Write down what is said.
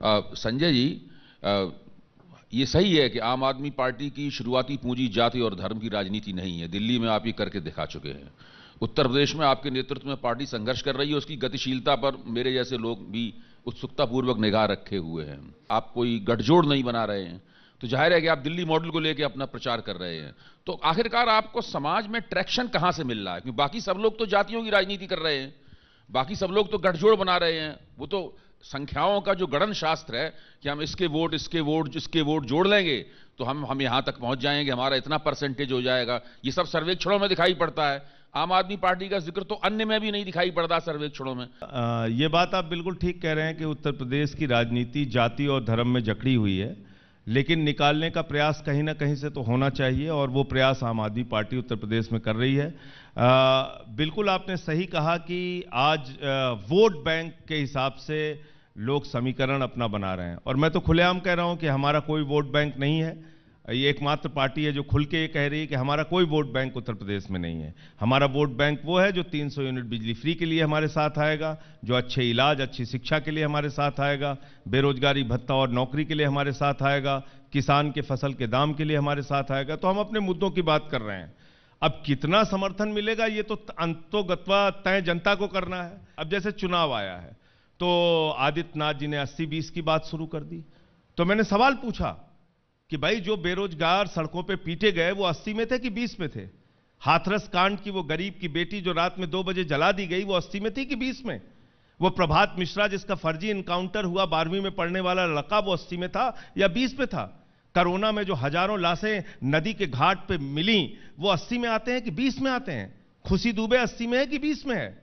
संजय जी ये सही है कि आम आदमी पार्टी की शुरुआती पूंजी जाति और धर्म की राजनीति नहीं है। दिल्ली में आप ये करके दिखा चुके हैं। उत्तर प्रदेश में आपके नेतृत्व में पार्टी संघर्ष कर रही है, उसकी गतिशीलता पर मेरे जैसे लोग भी उत्सुकतापूर्वक निगाह रखे हुए हैं। आप कोई गठजोड़ नहीं बना रहे हैं। तो ज़ाहिर है कि आप दिल्ली मॉडल को लेकर अपना प्रचार कर रहे हैं। तो आखिरकार आपको समाज में ट्रैक्शन कहाँ से मिल रहा है? क्योंकि बाकी सब लोग तो जातियों की राजनीति कर रहे हैं। बाकी सब लोग तो गठजोड़ बना रहे हैं। वो तो संख्याओं का जो गणन शास्त्र है कि हम इसके वोट इसके वोट इसके वोट जोड़ लेंगे तो हम हम यहाँ तक पहुँच जाएँगे हमारा इतना परसेंटेज हो जाएगा। ये सब सर्वेक्षणों में दिखाई पड़ता है। आम आदमी पार्टी का ज़िक्र तो अन्य में भी नहीं दिखाई पड़ता सर्वेक्षणों में। आ, ये बात आप बिल्कुल ठीक कह रहे हैं कि उत्तर प्रदेश की राजनीति जाति और धर्म में जकड़ी हुई है लेकिन निकालने का प्रयास कहीं ना कहीं से तो होना चाहिए और वो प्रयास आम आदमी पार्टी उत्तर प्रदेश में कर रही है। आ, बिल्कुल आपने सही कहा कि आज आ, वोट बैंक के हिसाब से लोग समीकरण अपना बना रहे हैं। और मैं तो खुलेआम कह रहा हूँ कि हमारा कोई वोट बैंक नहीं है। ये एकमात्र पार्टी है जो खुल के ये कह रही है कि हमारा कोई वोट बैंक उत्तर प्रदेश में नहीं है। हमारा वोट बैंक वो है जो 300 यूनिट बिजली फ्री के लिए हमारे साथ आएगा, जो अच्छे इलाज, अच्छी शिक्षा के लिए हमारे साथ आएगा, बेरोजगारी, भत्ता और नौकरी के लिए हमारे साथ आएगा, किसान के फ़सल के दाम के लिए हमारे साथ आएगा। तो हम अपने मुद्दों की बात कर रहे हैं। अब कितना समर्थन मिलेगा ये तो अंतोगत्वा तय जनता को करना है। अब जैसे चुनाव आया है तो आदित्यनाथ जी ने 80 बीस की बात शुरू कर दी। तो मैंने सवाल पूछा कि भाई जो बेरोजगार सड़कों पे पीटे गए, वो 80 में थे कि 20 में थे? हाथरस कांड की वो गरीब की बेटी जो रात में दो बजे जला दी गई, वो 80 में थी कि 20 में? वो प्रभात मिश्रा जिसका फर्जी इनकाउंटर हुआ बारहवीं में पढ़ने वाला लड़का, वो 80 में था या 20 में था? कोरोना में जो हज़ारों लाशें नदी के घाट पे मिली, वो 80 में आते हैं कि 20 में आते हैं? खुशी दुबे 80 में है कि 20 में है?